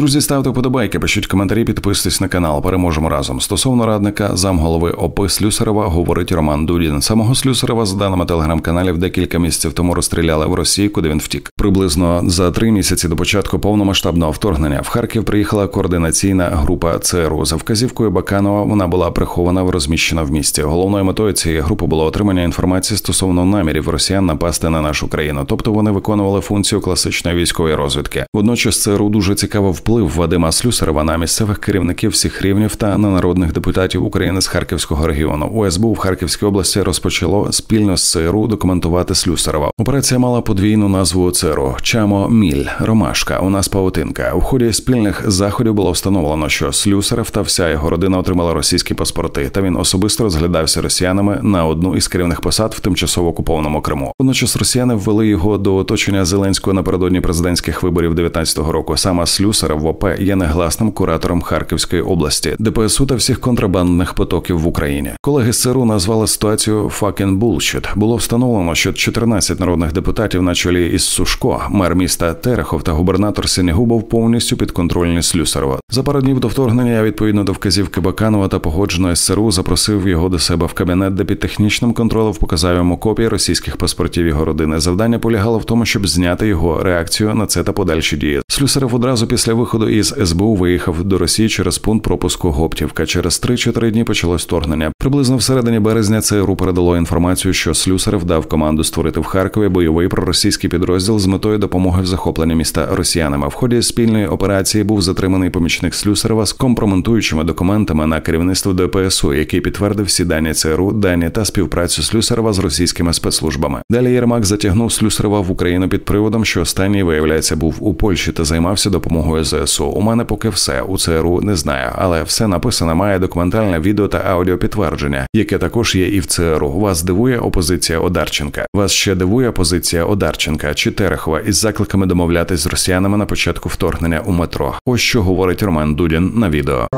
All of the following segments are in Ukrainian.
Друзі, ставте вподобайки, пишіть коментарі, підписуйтесь на канал. Переможемо разом. Стосовно радника замголови ОП Слюсарева говорить Роман Дудін. Самого Слюсарева, за даними телеграм-каналів, декілька місяців тому розстріляли в Росії, куди він втік. Приблизно за три місяці до початку повномасштабного вторгнення в Харків приїхала координаційна група ЦРУ. За вказівкою Баканова вона була прихована в розміщена в місті. Головною метою цієї групи було отримання інформації стосовно намірів росіян напасти на нашу країну. Тобто вони виконували функцію класичної військової розвідки. Водночас ЦРУ дуже цікаво вплив Вадима Слюсарева на місцевих керівників всіх рівнів та на народних депутатів України з Харківського регіону. УСБУ в Харківській області розпочало спільно з ЦРУ документувати Слюсарева. Операція мала подвійну назву ЦРУ Чамо Міль Ромашка. У нас паутинка. У ході спільних заходів було встановлено, що Слюсарев та вся його родина отримала російські паспорти, та він особисто розглядався росіянами на одну із керівних посад в тимчасово окупованому Криму. Водночас росіяни ввели його до оточення Зеленського напередодні президентських виборів 19-го року. Саме Слюсарев в ОП є негласним куратором Харківської області, ДПСУ та всіх контрабандних потоків в Україні. Колеги з ЦРУ назвали ситуацію «fucking bullshit». Було встановлено, що 14 народних депутатів на чолі із Сушко, мер міста Терехов та губернатор Синігубов повністю підконтрольні Слюсарова. За пару днів до вторгнення я відповідно до вказівки Баканова та погодженої з ЦРУ запросив його до себе в кабінет, де під технічним контролем показав йому копії російських паспортів його родини. Завдання полягало в тому, щоб зняти його реакцію на це та подальші дії. Слюсарев одразу після виходу із СБУ виїхав до Росії через пункт пропуску Гоптівка. Через 3-4 дні почалось вторгнення. Приблизно в середині березня ЦРУ передало інформацію, що Слюсарев дав команду створити в Харкові бойовий проросійський підрозділ з метою допомоги в захопленні міста росіянами. В ході спільної операції був затриманий помічник Слюсарева з компрометуючими документами на керівництво ДПСУ, який підтвердив всі дані ЦРУ, дані та співпрацю Слюсарева з російськими спецслужбами. Далі Єрмак затягнув Слюсарева в Україну під приводом, що останній виявляється був у Польщі та займався допомогою ЗСУ. У мене поки все у ЦРУ не знаю, але все написане має документальне відео та аудіо підтвердження, яке також є і в ЦРУ. Вас дивує опозиція Одарченка. Вас ще дивує позиція Одарченка чи Терехова із закликами домовлятись з росіянами на початку вторгнення у метро. Ось що говорить Роман Дудін на відео.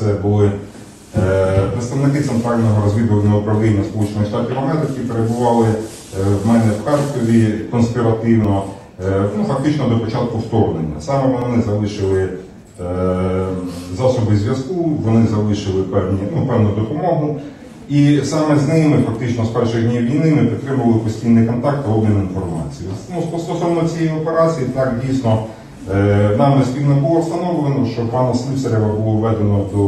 Це були е, представники центрального розвідувального управління Сполучених Штатів Америки, перебували е, в мене в Харкові конспіративно, ну фактично до початку вторгнення. Саме вони залишили е, засоби зв'язку, вони залишили певні, ну, певну допомогу. І саме з ними, фактично з перших днів війни, ми підтримували постійний контакт та обмін інформацією. Ну, стосовно цієї операції, так дійсно е, нами спільно було встановлено, що пана Слюсарєва було введено до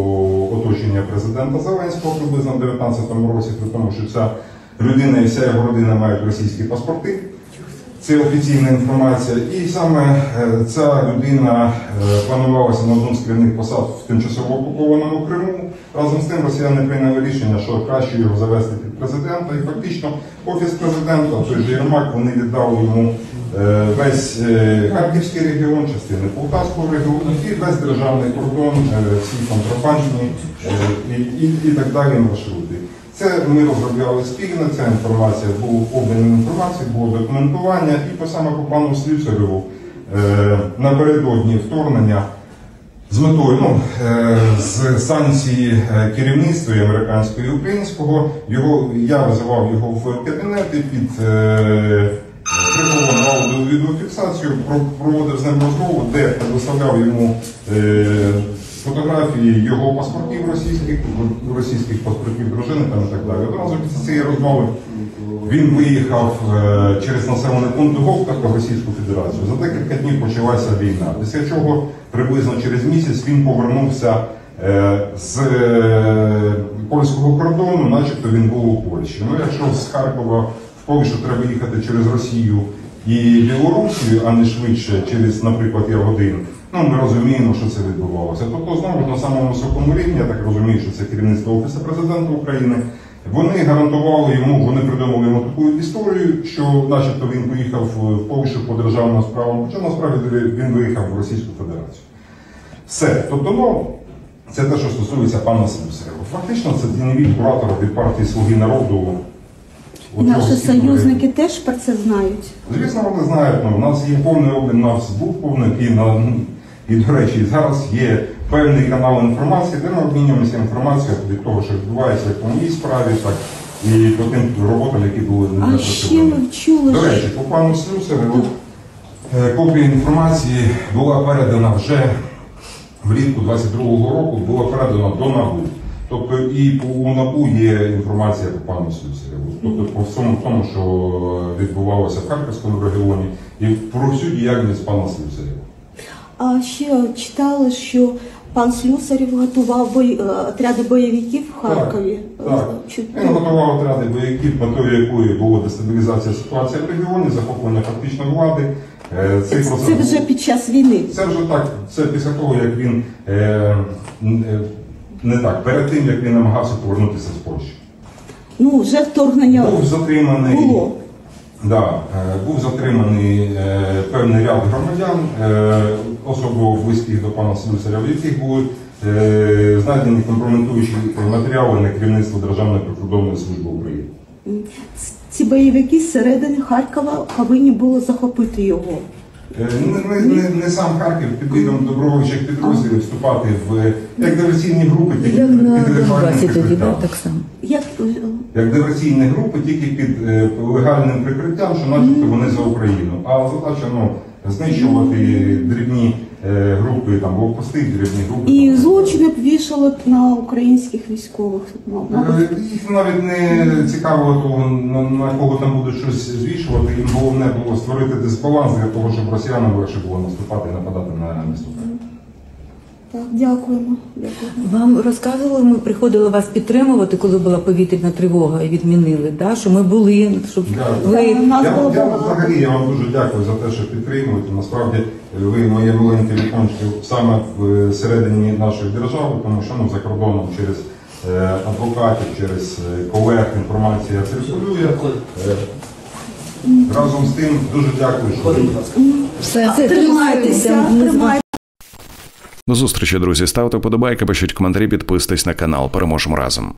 оточення президента Зеленського приблизно в 2019 році, при тому, що ця людина і вся його родина мають російські паспорти. Це офіційна інформація. І саме е, ця людина е, планувалася на одну з керівних посад в тимчасово окупованому Криму. Разом з тим росіяни прийняли рішення, що краще його завести під президента. І фактично офіс президента, той же Єрмак, вони віддали йому е, весь Харківський регіон, частини Полтавського регіону і весь державний кордон, всі контрабандні і, і, і так далі маршрути. Це ми розробляли спільно, ця інформація був обмін інформації, було документування і по саме по пану Слюсареву напередодні вторгнення з метою ну, е, з санкції е, керівництва американського і українського його я визивав його в кабінети під е, приховану аудіовідеофіксацію, проводив з ним розмову, де предоставляв йому. Фотографії його паспортів російських, російських паспортів дружини там і так далі. Одразу після цієї розмови він виїхав е, через населений пункт Говка в Російську Федерацію. За декілька днів почалася війна. Після чого приблизно через місяць він повернувся е, з е, польського кордону, начебто він був у Польщі. Ну, якщо з Харкова в Польщу треба їхати через Росію і Білорусію, а не швидше через, наприклад, Ягодин, Ну, ми розуміємо, що це відбувалося. Тобто, знову ж на самому високому рівні, я так розумію, що це керівництво Офісу президента України. Вони гарантували йому, вони придумали йому таку історію, що начебто він поїхав в Польщу по державним справам, хоча насправді він виїхав в Російську Федерацію. Все. Тобто, ну, це те, що стосується пана Слюсарєва. Фактично, це діневі куратор від партії Слуги народу. Наші союзники теж про це знають. Звісно, вони знають, ну, у нас є повний обмін, у нас був повний і на і, до речі, зараз є певний канал інформації, де ми обмінюємося інформацією від того, що відбувається по моїй справі, так і по тим роботам, які були не А ще ми чули. До речі, по пану Слюсареву е, копія інформації була передана вже влітку 22-го року було передано до НАБУ. Тобто і по НАБУ є інформація по пану Слюсареву. Тобто по всьому тому, що відбувалося в Харківському регіоні, і про всю діяльність пана Слюсарєва. А ще читали, що пан Слюсарів готував бой... е, отряди бойовиків в Харкові. Так, Е, чуть- Він готував отряди вояків, метою якої було дестабілізація ситуації в регіоні, захоплення фактично влади. Е, Цей Це, процес це вже під час війни. Це вже так, це після того, як він е, е, не так, перед тим як він намагався повернутися з Польщі. Ну, вже вторгнення Був затриманий, було. Да, е, був затриманий е, певний ряд громадян, е, особливо близьких до пана Слюсаря, в яких були знайдені компрометуючі матеріали на керівництво Державної прикордонної служби України. Ці бойовики зсередини Харкова повинні були захопити його. Е, Не, не, не, не сам Харків під видом добровольчих підрозділів вступати в як диверсійні групи, тільки Як під на під легальним Донбасі тоді, да, прикриттям. так само. Як е, Як диверсійні групи, тільки під е, легальним прикриттям, що начебто вони за Україну. А задача ну, знищувати дрібні е, групи, там блокпости, дрібні групи. і злочини б вішали на українських військових. Мабуть, Е, Їх навіть не цікавило того, на, на кого там будуть щось звішувати. Їм головне було створити дисбаланс для того, щоб росіянам легше було наступати і нападати на місто. Так, дякуємо. дякуємо. Вам розказували, ми приходили вас підтримувати, коли була повітряна тривога і відмінили, да? що ми були, щоб Дякую. ви Я, було я взагалі я вам дуже дякую за те, що підтримуєте. Насправді ви моє маленьке віконечко саме в середині нашої держави, тому що ну за кордоном через е, адвокатів, через е, колег інформація циркулює. Е, разом з тим дуже дякую, що ви все Тримайтеся, тримайтеся. До зустрічі, друзі. Ставте вподобайки, пишіть коментарі, підписуйтесь на канал. Переможемо разом.